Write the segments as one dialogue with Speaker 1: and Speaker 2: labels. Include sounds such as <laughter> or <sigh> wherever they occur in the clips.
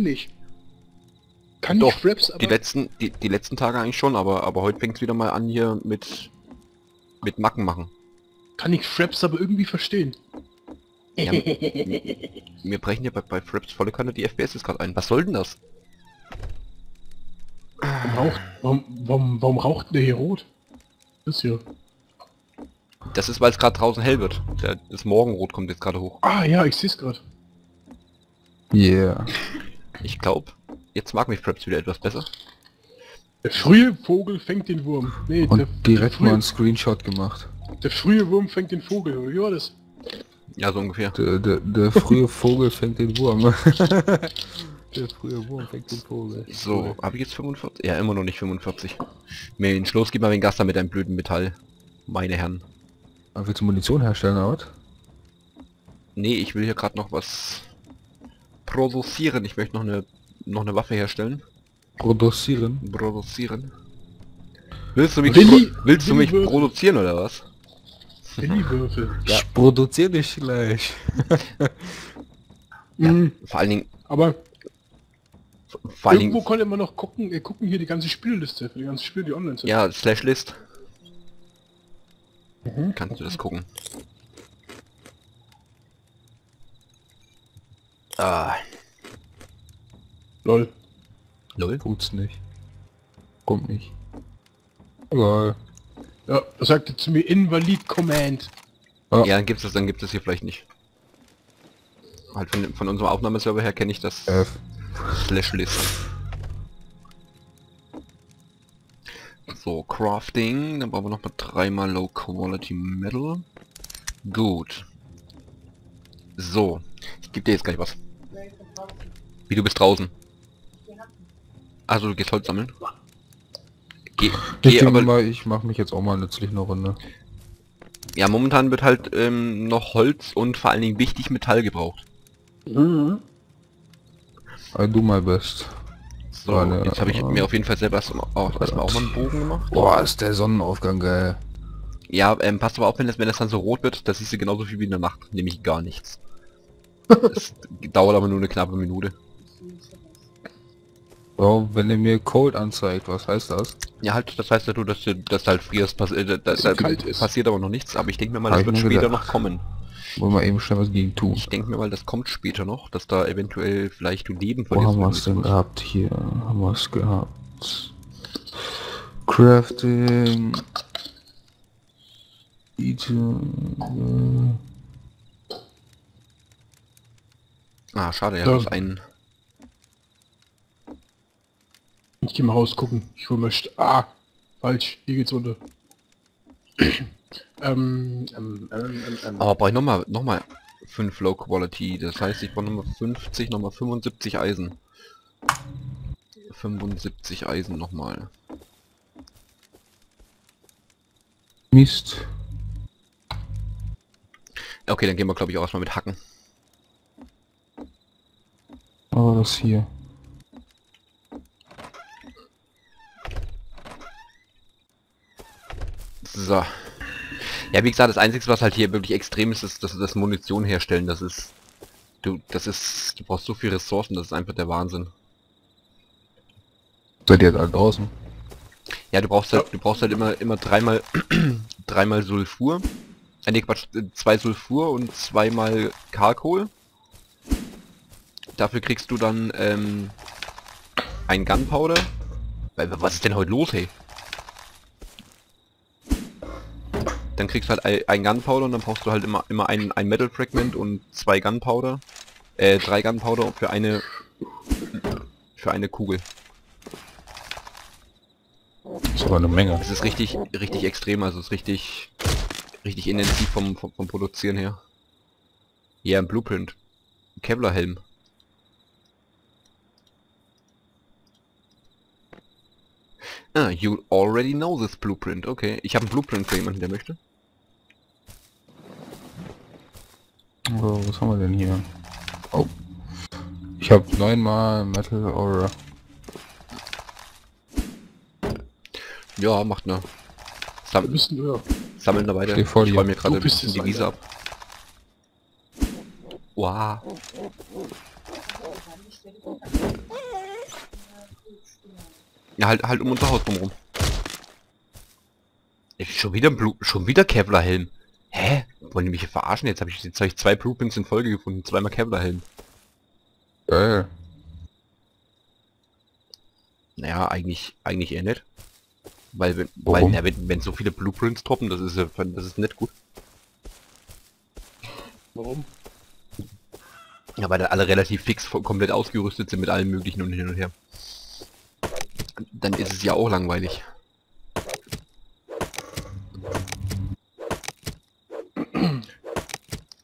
Speaker 1: nicht. Kann
Speaker 2: Doch,
Speaker 1: ich Fraps aber...
Speaker 2: Die letzten, die, die letzten Tage eigentlich schon, aber, aber heute fängt es wieder mal an hier mit, mit Macken machen.
Speaker 1: Kann ich Fraps aber irgendwie verstehen.
Speaker 2: Ja, Wir brechen ja bei, bei Fraps volle Kanne die FPS gerade ein. Was soll denn das?
Speaker 1: Warum raucht, warum, warum, warum raucht denn der hier rot? Das hier.
Speaker 2: Das ist, weil es gerade draußen hell wird. Der, das Morgenrot kommt jetzt gerade hoch.
Speaker 1: Ah ja, ich seh's gerade.
Speaker 3: Yeah.
Speaker 2: Ich glaube, jetzt mag mich Fraps wieder etwas besser.
Speaker 1: Der frühe Vogel fängt den Wurm. Nee,
Speaker 3: Und
Speaker 1: der,
Speaker 3: direkt
Speaker 1: der,
Speaker 3: mal
Speaker 1: frühe,
Speaker 3: einen Screenshot gemacht.
Speaker 1: der frühe Wurm fängt den Vogel. Oder wie war das?
Speaker 2: Ja, so ungefähr.
Speaker 3: Der, der, der frühe Vogel fängt den Wurm. <laughs> der frühe Wurm fängt den Vogel.
Speaker 2: So, habe ich jetzt 45? Ja, immer noch nicht 45. Mensch, los, gib mal den Gaster mit deinem blöden Metall. Meine Herren.
Speaker 3: Aber willst du Munition herstellen, oder was?
Speaker 2: Nee, ich will hier gerade noch was produzieren. Ich möchte noch eine noch eine Waffe herstellen.
Speaker 3: Produzieren.
Speaker 2: Produzieren. Willst du mich
Speaker 1: Willi-
Speaker 2: willst du mich produzieren oder was?
Speaker 1: Willi-Würfel. <laughs>
Speaker 2: Ja.
Speaker 3: Ich produziere dich gleich.
Speaker 2: Ja.
Speaker 1: Mhm.
Speaker 2: Vor allen Dingen,
Speaker 1: Aber
Speaker 2: vor allen
Speaker 1: irgendwo
Speaker 2: Dingen,
Speaker 1: konnte man noch gucken, äh, gucken hier die ganze Spielliste, für die ganzen Spiele, die online sind.
Speaker 2: ja, Slash List.
Speaker 1: Mhm.
Speaker 2: Kannst du das gucken? Ah,
Speaker 1: Lol.
Speaker 2: lol.
Speaker 3: Tut's nicht. Kommt nicht. Egal.
Speaker 1: Ja, sagte zu mir Invalid Command.
Speaker 3: Ja.
Speaker 2: Ja, dann gibt's das, dann gibt es hier vielleicht nicht. Halt von, von unserem Aufnahmeserver her kenne ich das
Speaker 3: F.
Speaker 2: Slash List. So, Crafting, dann brauchen wir noch mal dreimal Low Quality Metal. Gut. So, ich gebe dir jetzt gleich was. Wie du bist draußen. Also du gehst Holz sammeln. Geh,
Speaker 3: Ich
Speaker 2: geh aber,
Speaker 3: mal, ich mache mich jetzt auch mal nützlich eine Runde.
Speaker 2: ja momentan wird halt ähm, noch Holz und vor allen Dingen wichtig Metall gebraucht.
Speaker 1: Mhm.
Speaker 3: I do my best.
Speaker 2: So,
Speaker 3: Warte,
Speaker 2: jetzt habe ich
Speaker 3: äh,
Speaker 2: mir auf jeden Fall selber erstmal auch, erstmal auch mal einen Bogen gemacht.
Speaker 3: Boah, ist der Sonnenaufgang geil.
Speaker 2: Ja, ähm, passt aber auf, wenn das, wenn das dann so rot wird, das siehst du genauso viel wie in der Nacht, nämlich gar nichts. Das dauert aber nur eine knappe Minute.
Speaker 3: So, wenn er mir Cold anzeigt, was heißt das?
Speaker 2: Ja, halt, das heißt ja du, dass du, dass du halt frierst, pass äh, da, da,
Speaker 1: es kalt ist.
Speaker 2: passiert aber noch nichts, aber ich denke mir mal,
Speaker 3: Hab
Speaker 2: das
Speaker 3: ich
Speaker 2: wird später
Speaker 3: gedacht.
Speaker 2: noch kommen.
Speaker 3: Wollen wir eben schnell was gegen tun.
Speaker 2: Ich denke mir mal, das kommt später noch, dass da eventuell vielleicht du Leben
Speaker 3: Wo haben wir es denn gehabt? Hier haben wir es gehabt. Crafting. Eating.
Speaker 2: Ah, schade, ja,
Speaker 1: Ja.
Speaker 2: das ist ein...
Speaker 1: Ich geh mal rausgucken. Ich hol mal... St ah! Falsch. Hier geht's runter. <clears throat> ähm, ähm, ähm, ähm, ähm.
Speaker 2: Aber brauche ich nochmal, nochmal 5 Low Quality, das heißt, ich brauche nochmal 50, nochmal 75 Eisen. 75 Eisen nochmal.
Speaker 3: Mist.
Speaker 2: Okay, dann gehen wir glaube ich auch erstmal mit Hacken.
Speaker 3: Aber das hier.
Speaker 2: So. Ja, wie gesagt, das Einzige, was halt hier wirklich extrem ist, ist das, das Munition herstellen. Das ist... Du, das ist... Du brauchst so viele Ressourcen, das ist einfach der Wahnsinn.
Speaker 3: Seid ihr jetzt alle draußen?
Speaker 2: Ja, du brauchst halt, du brauchst halt immer, immer dreimal, <clears throat> dreimal Sulfur. Äh, nee, Quatsch, äh, zwei Sulfur und zweimal Karkohl. Dafür kriegst du dann, ähm, ein Gunpowder. Was ist denn heute los, hey? Dann kriegst du halt ein- Gunpowder und dann brauchst du halt immer, immer ein, ein Metal Fragment und zwei Gunpowder. Äh, drei Gunpowder für eine, für eine Kugel.
Speaker 3: Das ist aber eine Menge.
Speaker 2: Es ist richtig, richtig extrem, also es ist richtig, richtig intensiv vom, vom, vom Produzieren her. Ja, ein Blueprint. Kevlar-Helm. Ah, you already know this blueprint. Okay, ich habe einen Blueprint für jemanden, der möchte.
Speaker 3: So, was haben wir denn hier? Oh. Ich habe neunmal Metal Aura.
Speaker 2: Ja, macht ne.
Speaker 1: Wir
Speaker 2: Sam
Speaker 1: müssen, ja.
Speaker 2: sammeln da weiter.
Speaker 3: Steh vor
Speaker 2: ich räume mir gerade die Wiese ab. Wow. Ja, halt, halt um unser Haus drumherum. Ich, schon wieder ein Blu schon wieder Kevlar-Helm. Hä? Wollen die mich hier verarschen? Jetzt habe ich, jetzt hab ich zwei Blueprints in Folge gefunden. Zweimal Kevlar-Helm.
Speaker 3: Geil.
Speaker 2: Naja, eigentlich, eigentlich eher nicht. Weil, wenn, weil ja, wenn, wenn so viele Blueprints droppen, das ist ja, das ist nicht gut.
Speaker 1: Warum?
Speaker 2: Ja, weil da alle relativ fix komplett ausgerüstet sind mit allem möglichen und hin und her. Dann ist es ja auch langweilig.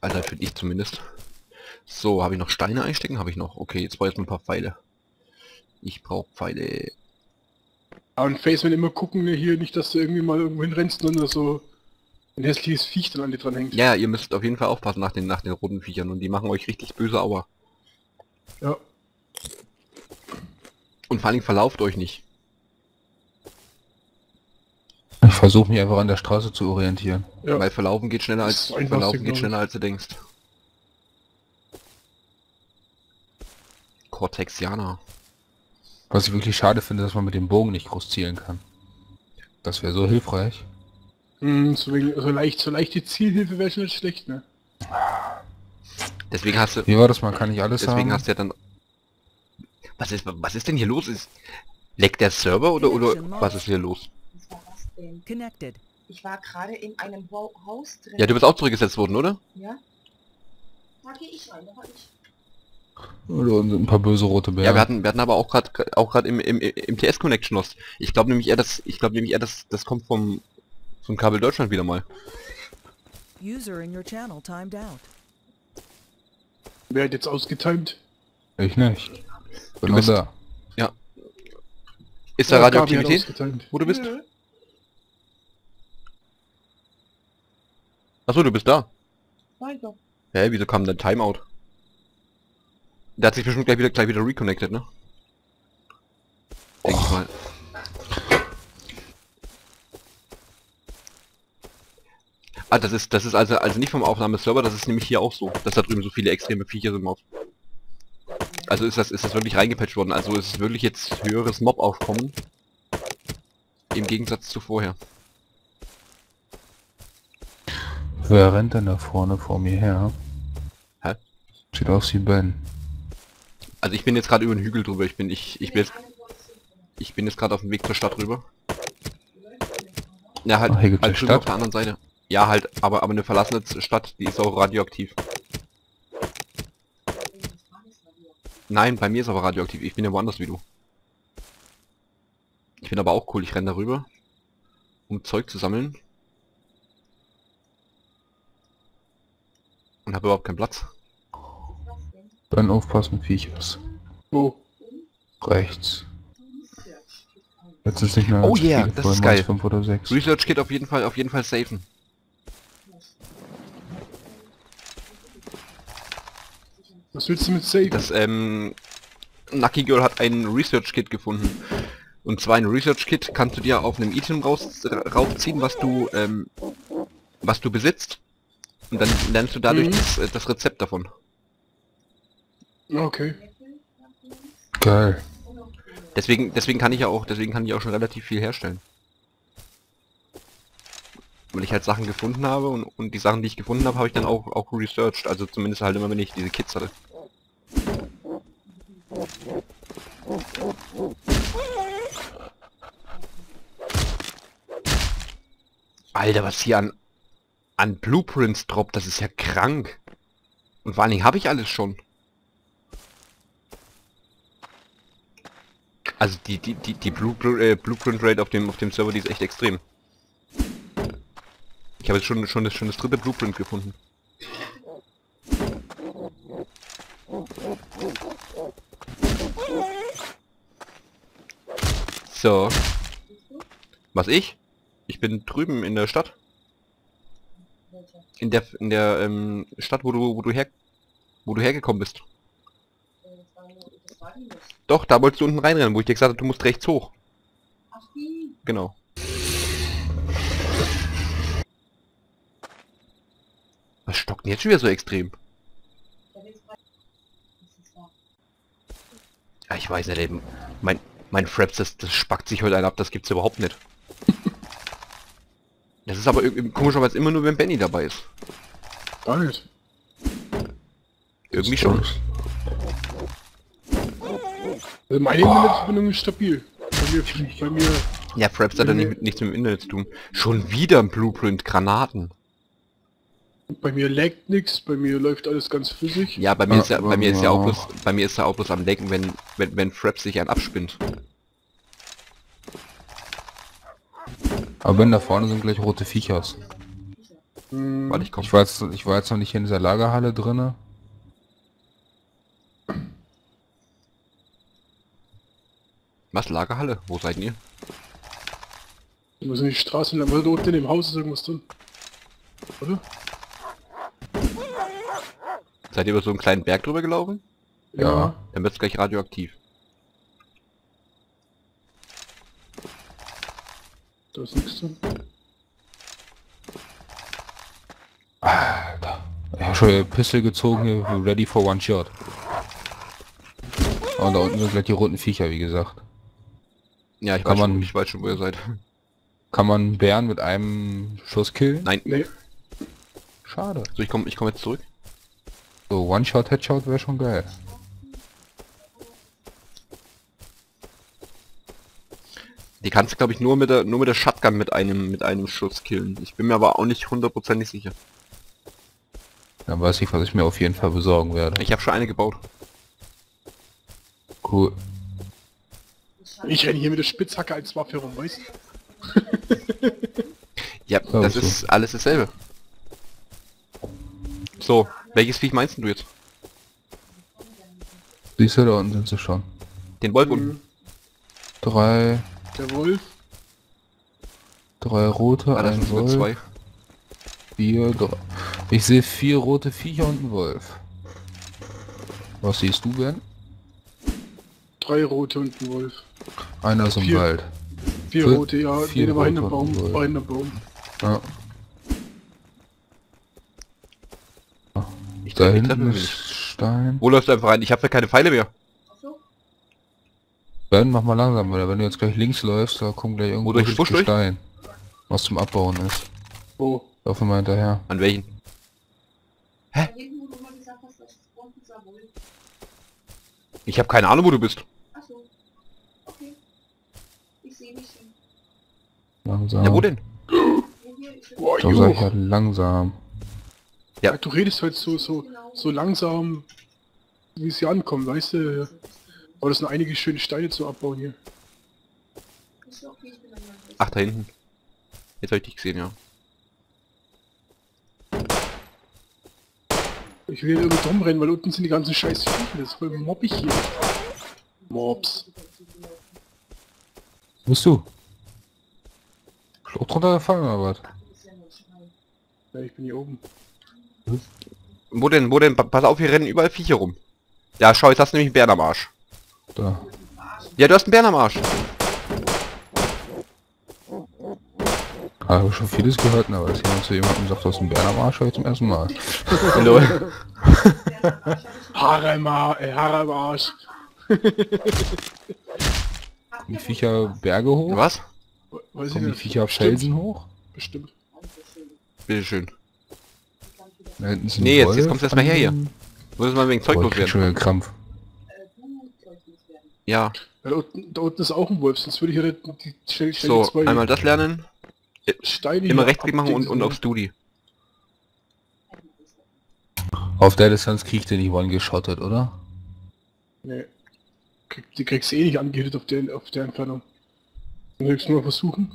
Speaker 2: Also finde ich zumindest. So, habe ich noch Steine einstecken? Habe ich noch. Okay, jetzt brauche ich jetzt ein paar Pfeile. Ich brauche Pfeile.
Speaker 1: Ein Faceman immer gucken, ne, hier nicht, dass du irgendwie mal irgendwo hinrennst und so ein hässliches Viech dann an dir dran hängt.
Speaker 2: Ja, ihr müsst auf jeden Fall aufpassen nach den, nach den roten Viechern und die machen euch richtig böse Aua.
Speaker 1: Ja.
Speaker 2: Und vor allen Dingen verlauft euch nicht.
Speaker 3: Ich versuche mich einfach an der Straße zu orientieren.
Speaker 1: Ja.
Speaker 2: Weil verlaufen geht schneller als verlaufen
Speaker 1: glaub
Speaker 2: geht schneller als du denkst. Cortexianer.
Speaker 3: Was ich wirklich schade finde, dass man mit dem Bogen nicht groß zielen kann. Das wäre so hilfreich.
Speaker 1: Hm, so, so leicht, so leichte Zielhilfe wäre schon nicht schlecht, ne?
Speaker 2: Deswegen hast du
Speaker 3: Wie war das? Man kann nicht alles
Speaker 2: deswegen
Speaker 3: haben.
Speaker 2: hast du ja dann Was ist was ist denn hier los? Ist leckt der Server oder oder was ist hier los?
Speaker 4: Was war das denn?
Speaker 5: Connected.
Speaker 4: Ich war gerade in einem Bau Haus drin.
Speaker 2: Ja, du bist auch zurückgesetzt worden, oder?
Speaker 4: Ja? Da gehe ich rein, da war ich.
Speaker 3: Oder ein paar böse rote Bären.
Speaker 2: Ja, wir hatten wir hatten aber auch gerade auch gerade im, im im TS Connection Lost. Ich glaube nämlich eher das ich glaube nämlich eher das das kommt vom vom Kabel Deutschland wieder mal.
Speaker 5: User in your channel timed out.
Speaker 1: Wer hat jetzt ausgetimt?
Speaker 3: Ich nicht. Bin
Speaker 2: Du bist-
Speaker 3: da.
Speaker 2: Ist da
Speaker 1: Ja,
Speaker 2: Radioaktivität, wo du bist?
Speaker 4: Nö.
Speaker 2: Achso, du bist da.
Speaker 4: Weiter.
Speaker 2: Hä, wieso kam denn Timeout? Der hat sich bestimmt gleich wieder gleich wieder reconnected, ne? Denk ich mal. Ah, das ist das ist also also nicht vom Aufnahmeserver, das ist nämlich hier auch so, dass da drüben so viele extreme Viecher sind. Auf. Also ist das ist das wirklich reingepatcht worden. Also ist es wirklich jetzt höheres Mob-Aufkommen im Gegensatz zu vorher.
Speaker 3: Wer rennt denn da vorne vor mir her?
Speaker 2: Hä?
Speaker 3: Sieht aus wie Ben.
Speaker 2: Also ich bin jetzt gerade über den Hügel drüber. Ich bin ich ich bin jetzt ich bin jetzt gerade auf dem Weg zur Stadt rüber. Ja, halt,
Speaker 3: Ach,
Speaker 2: halt
Speaker 3: eine
Speaker 2: drüben
Speaker 3: Stadt?
Speaker 2: auf der anderen Seite. Ja, halt, aber aber eine verlassene Stadt, die ist auch radioaktiv. Nein, bei mir ist aber radioaktiv. Ich bin ja woanders wie du. Ich bin aber auch cool. Ich renne darüber, um Zeug zu sammeln. Und habe überhaupt keinen Platz.
Speaker 3: Ben aufpassen, Viechers.
Speaker 1: Wo?
Speaker 3: Rechts. Jetzt ist nicht mehr
Speaker 2: Oh yeah, das ist geil. Research Kit auf jeden Fall, auf jeden Fall safen.
Speaker 1: Was willst du mit Safe?
Speaker 2: Das, ähm, Lucky Girl hat ein Research Kit gefunden. Und zwar ein Research Kit kannst du dir auf einem Item raus, rausziehen, was du, ähm, was du besitzt. Und dann lernst du dadurch
Speaker 1: Mhm.
Speaker 2: das, äh, das Rezept davon.
Speaker 1: Okay.
Speaker 3: Geil.
Speaker 2: Deswegen, deswegen kann ich ja auch, deswegen kann ich auch schon relativ viel herstellen. Weil ich halt Sachen gefunden habe und, und die Sachen, die ich gefunden habe, habe ich dann auch, auch researched. Also zumindest halt immer, wenn ich diese Kits hatte. Alter, was hier an, an Blueprints droppt, das ist ja krank. Und vor allen Dingen habe ich alles schon. Also die, die, die, die Blue, äh, Blueprint Rate auf dem, auf dem Server, die ist echt extrem. Ich habe jetzt schon, schon, das, schon das dritte Blueprint gefunden. So. Was ich? Ich bin drüben in der Stadt. In der, in der ähm, Stadt, wo du, wo du her, wo du hergekommen bist. Doch, da wolltest du unten reinrennen, wo ich dir gesagt habe, du musst rechts hoch. Genau. Was stockt denn jetzt schon wieder so extrem? Ja, ich weiß nicht, eben. Mein, mein Fraps, das, das spackt sich heute einen ab, das gibt's überhaupt nicht. Das ist aber irgendwie komischerweise immer nur, wenn Benny dabei ist.
Speaker 1: Gar nicht.
Speaker 2: Irgendwie schon.
Speaker 1: Also meine Internetverbindung ist stabil. Bei mir, bei mir
Speaker 2: Ja, Fraps hat ja nicht, mit- nichts mit dem Internet zu tun. Schon wieder ein Blueprint, Granaten.
Speaker 1: Bei mir laggt nichts, bei mir läuft alles ganz flüssig.
Speaker 2: Ja, bei mir
Speaker 3: Ja,
Speaker 2: ist ja, bei mir ist ja auch bloß, bei mir ist ja auch bloß am Lecken, wenn, wenn, wenn Fraps sich einen abspinnt.
Speaker 3: Aber wenn da vorne sind gleich rote Viechers.
Speaker 1: Hm,
Speaker 2: Weil ich komm.
Speaker 3: Ich war jetzt, ich war jetzt noch nicht in dieser Lagerhalle drinne.
Speaker 2: Was, Lagerhalle? Wo seid ihr?
Speaker 1: wir müssen die Straße lang, da unten in dem Haus ist irgendwas drin. Oder?
Speaker 2: Seid ihr über so einen kleinen Berg drüber gelaufen?
Speaker 3: Ja.
Speaker 2: Dann wird's gleich radioaktiv.
Speaker 1: Da ist nichts drin.
Speaker 3: Alter. Ich habe schon Pistol gezogen, hier, ready for one shot. Und da unten sind gleich die roten Viecher, wie gesagt.
Speaker 2: Ja, ich
Speaker 3: Kann
Speaker 2: weiß, schon,
Speaker 3: man-
Speaker 2: ich weiß schon, wo ihr seid. <laughs>
Speaker 3: Kann man Bären mit einem Schuss killen?
Speaker 2: Nein,
Speaker 1: Nee,
Speaker 3: Schade.
Speaker 2: so ich komme ich komm jetzt zurück.
Speaker 3: So, One-Shot, Headshot wäre schon geil.
Speaker 2: Die kannst du glaube ich nur mit der nur mit der Shotgun mit einem mit einem Schuss killen. Ich bin mir aber auch nicht hundertprozentig sicher.
Speaker 3: Dann weiß ich, was ich mir auf jeden Fall besorgen werde.
Speaker 2: Ich habe schon eine gebaut.
Speaker 3: Cool.
Speaker 1: ich renne hier mit der Spitzhacke als Waffe rum, weißt du?
Speaker 2: Ja, das ist alles dasselbe. So, welches Viech meinst du jetzt?
Speaker 3: Siehst du, da unten sind sie schon.
Speaker 2: Den Wolf unten.
Speaker 1: Hm,
Speaker 3: Drei,
Speaker 1: Der Wolf,
Speaker 3: drei rote,
Speaker 2: Ah,
Speaker 3: ein Wolf,
Speaker 2: zwei.
Speaker 3: vier, drei. Ich sehe vier rote Viecher und einen Wolf. Was siehst du, Ben?
Speaker 1: drei rote und ein Wolf.
Speaker 3: Einer ist im
Speaker 1: Vier.
Speaker 3: Wald.
Speaker 1: Vier
Speaker 3: Vier-
Speaker 1: rote, ja,
Speaker 3: vier
Speaker 1: der war hinter Baum, hinter Baum.
Speaker 3: Ja. Da hinten ist. Stein.
Speaker 2: Wo läufst du einfach rein? Ich habe ja keine Pfeile mehr.
Speaker 3: Ben, mach mal langsam, weil wenn du jetzt gleich links läufst, da kommt gleich irgendwo
Speaker 2: durch den Busch durch?
Speaker 3: Stein. Was zum Abbauen ist.
Speaker 1: Wo?
Speaker 3: Laufen wir hinterher.
Speaker 2: An welchen?
Speaker 4: Mal Wolf.
Speaker 2: Ich habe keine Ahnung, wo du bist.
Speaker 4: Achso. Okay. Ich sehe dich schon.
Speaker 3: Langsam.
Speaker 2: Ja, wo denn?
Speaker 4: Ja, hier, ich
Speaker 1: Boah,
Speaker 3: Da sag ich halt langsam.
Speaker 2: Ja.
Speaker 1: Ja, du redest halt so, so, so langsam, wie es hier ankommt, weißt du? Aber das sind einige schöne Steine zu abbauen hier.
Speaker 2: Ach, da hinten. Jetzt habe ich dich gesehen, ja.
Speaker 1: Ich will hier irgendwie drum rennen, weil unten sind die ganzen scheiß Viecher, das ist voll mobbig hier. Mobs.
Speaker 3: Wo bist du? Schlucht runtergefallen oder was?
Speaker 1: Ja, ich bin hier oben.
Speaker 2: Wo denn? Wo denn? Pa- Pass auf, hier rennen überall Viecher rum. Ja, schau, jetzt hast du nämlich einen Bären am Arsch.
Speaker 3: Da.
Speaker 2: Ja, du hast einen Bären am Arsch.
Speaker 3: Habe schon vieles gehört, aber dass jemand zu jemandem sagt, du hast einen Bären am Arsch, höre ich zum ersten Mal. <laughs>
Speaker 2: Hallo. <laughs>
Speaker 1: Haare im, äh, Haare im Arsch.
Speaker 3: Die Viecher Berge hoch?
Speaker 2: Was?
Speaker 1: Weiß ich
Speaker 3: Kommen die
Speaker 1: nicht.
Speaker 3: Viecher Felsen hoch?
Speaker 1: Bestimmt.
Speaker 2: Bitteschön.
Speaker 3: Da hinten ist ein
Speaker 2: Nee, jetzt- jetzt
Speaker 3: Wolf
Speaker 2: kommst du erst mal her hier.
Speaker 3: an-
Speaker 2: Muss mal wegen Zeug
Speaker 3: Boah, ich krieg
Speaker 2: loswerden.
Speaker 3: schon einen Krampf.
Speaker 2: Ja.
Speaker 1: Ja, da, unten, da unten ist auch ein Wolf, sonst würde ich ja nicht die schnell, schnell
Speaker 2: So,
Speaker 1: die zwei
Speaker 2: einmal das lernen.
Speaker 1: Steine
Speaker 2: Immer
Speaker 1: hier
Speaker 2: Rechtsklick machen und, und
Speaker 1: abdingsen.
Speaker 2: auf Studi.
Speaker 3: Auf der Distanz kriegt ihr nicht one geschottet, oder?
Speaker 1: Nee. Krieg, die kriegst du eh nicht angehittet auf der, auf der Entfernung. Dann höchstens mal versuchen.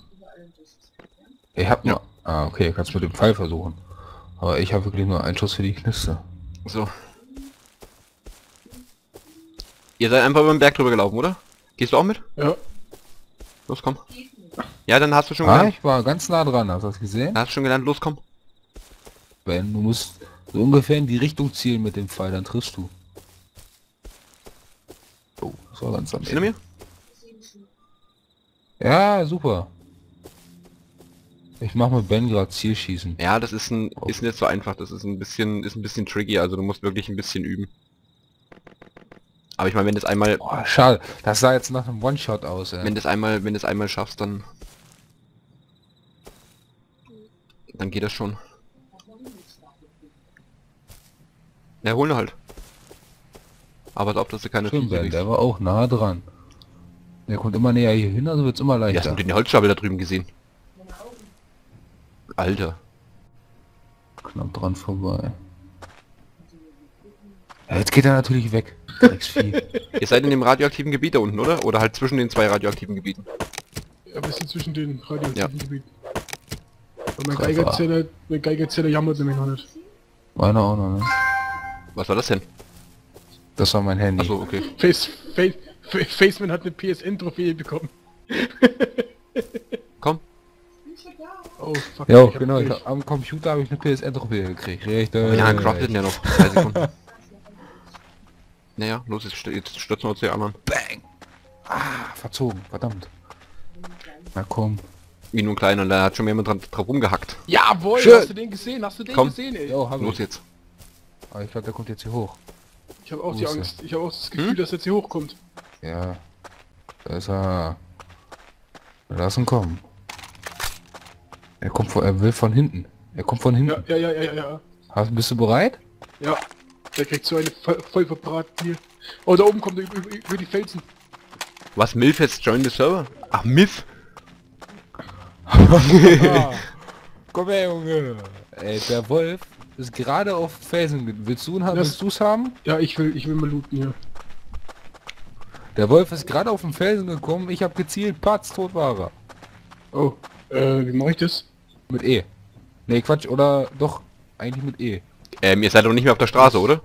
Speaker 3: Ich hab nur... Ah, okay, kannst mit dem Pfeil versuchen. Aber ich habe wirklich nur einen Schuss für die Kniste.
Speaker 2: So. Ihr seid einfach über den Berg drüber gelaufen, oder? Gehst du auch mit?
Speaker 1: Ja.
Speaker 2: Los, komm. Ja, dann hast du schon
Speaker 3: Ah,
Speaker 2: gelernt.
Speaker 3: ich war ganz nah dran, hast du das gesehen?
Speaker 2: Dann hast du schon gelernt, los, komm.
Speaker 3: Ben, du musst so ungefähr in die Richtung zielen mit dem Pfeil, dann triffst du. Oh, das war ganz am Ende.
Speaker 2: mir?
Speaker 3: Ja, super. Ich mach mit Ben gerade Zielschießen.
Speaker 2: Ja, das ist ein, ist nicht so einfach. Das ist ein bisschen, ist ein bisschen tricky. Also du musst wirklich ein bisschen üben. Aber ich meine, wenn du es einmal,
Speaker 3: Boah, schade. Das sah jetzt nach einem One-Shot aus, ey.
Speaker 2: wenn du es einmal, wenn du es einmal schaffst, dann, dann geht das schon. Ja, hol ihn halt. Aber glaub, dass du keine Viecher
Speaker 3: Ben, der war auch nah dran. Der kommt immer näher hier hin, also wird's immer
Speaker 2: Ja, hast
Speaker 3: leichter.
Speaker 2: du den Holzstapel da drüben gesehen? Alter.
Speaker 3: Knapp dran vorbei. Ja, jetzt geht er natürlich weg. <laughs>
Speaker 2: Ihr seid in dem radioaktiven Gebiet da unten, oder? Oder halt zwischen den zwei radioaktiven Gebieten.
Speaker 1: Ja, wir sind zwischen den radioaktiven
Speaker 2: Ja.
Speaker 1: Gebieten. Und mein. Geigerzähler, mein Geigerzähler jammert nämlich noch nicht.
Speaker 3: Meiner auch noch, ne?
Speaker 2: Was war das denn?
Speaker 3: Das war mein Handy.
Speaker 2: Achso, okay.
Speaker 1: Face, Face, Fa- Faceman hat eine PSN-Trophäe bekommen. <laughs> Oh, fuck. Hab
Speaker 3: genau. Ich hab, am Computer habe ich eine PSN-Trophäe gekriegt. Richtig.
Speaker 2: Wie lange craftet denn ja noch? Drei <laughs> Sekunden. Naja, los, jetzt, jetzt stürzen wir uns die anderen.
Speaker 3: Bang! Ah, verzogen. Verdammt. Na komm.
Speaker 2: Wie nur ein kleiner, da hat schon jemand dran, drauf rumgehackt.
Speaker 1: Jawohl,
Speaker 3: Schön.
Speaker 1: hast du den gesehen? Hast du den
Speaker 2: Komm.
Speaker 1: gesehen, ey?
Speaker 3: Jo,
Speaker 2: Los
Speaker 3: ich.
Speaker 2: jetzt.
Speaker 3: Aber ich glaube, der kommt jetzt hier hoch.
Speaker 1: Ich habe auch
Speaker 3: Wo
Speaker 1: die
Speaker 3: er?
Speaker 1: Angst. Ich habe auch das Gefühl,
Speaker 2: Hm?
Speaker 1: dass er jetzt hier hochkommt.
Speaker 3: Ja. Da ist er. Lass ihn kommen. Er kommt von, er will von hinten. Er kommt von hinten.
Speaker 1: Ja, ja, ja, ja, ja.
Speaker 3: Hast, bist du bereit?
Speaker 1: Ja. Der kriegt so eine voll, voll verbraten hier. Oh, da oben kommt er über, über, über die Felsen.
Speaker 2: Was, Milf jetzt join the server? Ach, Miff? <laughs>
Speaker 3: Komm her, Junge. Ey, der Wolf ist gerade auf Felsen. Willst du ihn haben?
Speaker 1: Das-
Speaker 3: Willst du's haben?
Speaker 1: Ja, ich will, ich will mal looten hier.
Speaker 3: Der Wolf ist gerade auf den Felsen gekommen. Ich habe gezielt. Patz, tot war er.
Speaker 1: Oh, äh, wie mache ich das?
Speaker 3: Mit E. Nee, Quatsch. Oder doch, eigentlich mit E.
Speaker 2: Ähm, ihr seid doch nicht mehr auf der Straße, oder?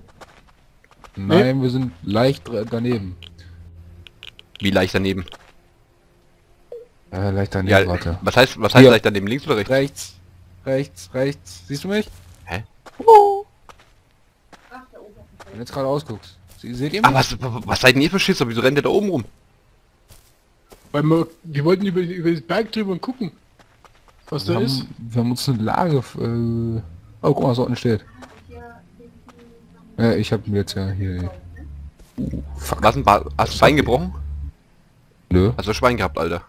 Speaker 3: Nein, wir sind leicht daneben.
Speaker 2: Wie leicht daneben?
Speaker 3: Äh, leicht daneben,
Speaker 2: Ja,
Speaker 3: warte.
Speaker 2: was heißt, was heißt
Speaker 3: Hier.
Speaker 2: leicht daneben? Links oder rechts?
Speaker 3: Rechts, rechts, rechts. Siehst du mich?
Speaker 2: Hä?
Speaker 3: Wenn du jetzt gerade ausguckst. Sie, seht ihr
Speaker 2: Ah,
Speaker 3: mich?
Speaker 2: was, was seid denn ihr für Schisser? Wieso rennt ihr da oben rum?
Speaker 1: Weil wir, wir wollten über, über den Berg drüber und gucken, was
Speaker 3: wir,
Speaker 1: da ist.
Speaker 3: wir haben uns eine Lage... Äh, oh, guck mal, was unten steht. Ja, ich habe mir jetzt ja hier... Uh, fuck.
Speaker 2: Was ein ba Hast du Bein gebrochen?
Speaker 3: Nö.
Speaker 2: Hast du Schwein gehabt, Alter?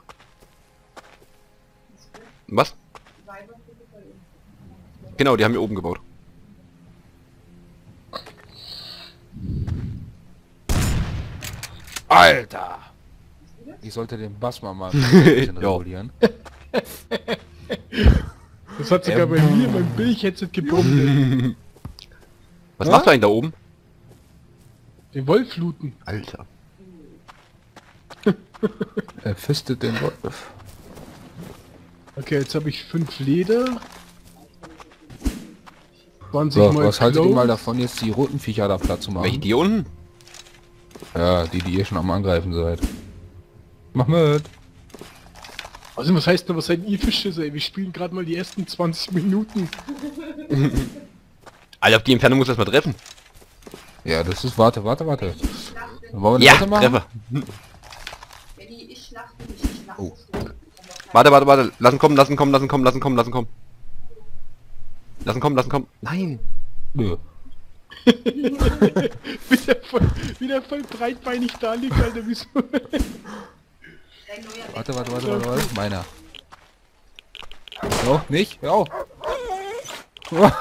Speaker 2: Was? Genau, die haben hier oben gebaut.
Speaker 3: Alter! Ich sollte den Bass mal mal ein <laughs> regulieren. <laughs>
Speaker 1: Das hat sogar bei mir mein Billig-Headset gebunden. <laughs>
Speaker 2: Was
Speaker 3: Was?
Speaker 2: machst du eigentlich da oben?
Speaker 1: Den Wolf looten.
Speaker 2: Alter. <laughs>
Speaker 3: Er fistet den Wolf.
Speaker 1: Okay, jetzt habe ich fünf Leder. 20
Speaker 3: So,
Speaker 1: mal
Speaker 3: was haltet ihr mal davon, jetzt die roten Viecher da platt zu machen?
Speaker 2: Welche, die unten?
Speaker 3: Ja, die, die ihr schon am Angreifen seid. Mach mit!
Speaker 1: Also was heißt denn, was seid ihr für Schisse, ey? Wir spielen gerade mal die ersten 20 Minuten. <laughs>
Speaker 2: Alter, auf die Entfernung muss das mal treffen.
Speaker 3: Ja, das ist... Warte, warte, warte. Wollen wir
Speaker 2: Ja? Treffer.
Speaker 3: Oh.
Speaker 4: es.
Speaker 2: Warte, warte, warte. Lassen kommen, lassen kommen, lassen kommen, lassen kommen, lassen kommen. Lassen kommen, lassen kommen. Nein.
Speaker 3: Nö.
Speaker 1: wieder, <laughs> voll, wieder voll breitbeinig da liegt, Alter. Wieso? <laughs>
Speaker 3: Warte, warte, warte, warte, warte. Meiner. Oh, nicht? Hör auf! <laughs>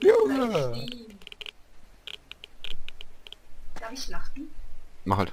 Speaker 4: Junge! Darf ich schlachten?
Speaker 2: Mach halt.